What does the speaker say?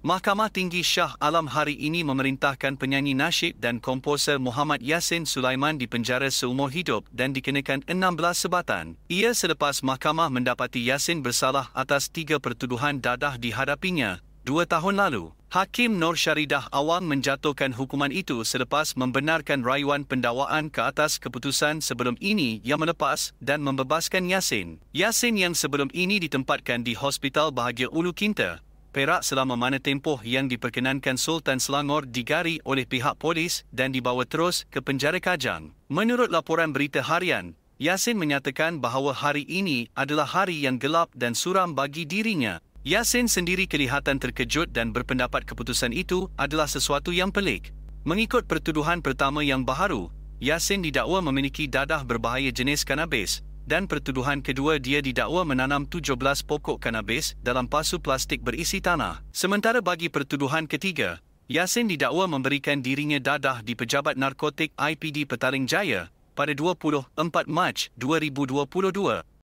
Mahkamah Tinggi Shah Alam hari ini memerintahkan penyanyi nasyid dan komposer Muhammad Yassin Sulaiman dipenjara seumur hidup dan dikenakan 16 sebatan. Ia selepas mahkamah mendapati Yassin bersalah atas tiga pertuduhan dadah dihadapinya dua tahun lalu. Hakim Nur Syaridah Awang menjatuhkan hukuman itu selepas membenarkan rayuan pendakwaan ke atas keputusan sebelum ini yang melepas dan membebaskan Yassin. Yassin yang sebelum ini ditempatkan di Hospital Bahagia Ulu Kinta Perak selama mana tempoh yang diperkenankan Sultan Selangor digari oleh pihak polis dan dibawa terus ke penjara Kajang. Menurut laporan berita harian, Yasin menyatakan bahawa hari ini adalah hari yang gelap dan suram bagi dirinya. Yasin sendiri kelihatan terkejut dan berpendapat keputusan itu adalah sesuatu yang pelik. Mengikut pertuduhan pertama yang baharu, Yasin didakwa memiliki dadah berbahaya jenis kanabis dan pertuduhan kedua dia didakwa menanam 17 pokok kanabis dalam pasu plastik berisi tanah. Sementara bagi pertuduhan ketiga, Yasin didakwa memberikan dirinya dadah di Pejabat Narkotik IPD Petaling Jaya pada 24 Mac 2022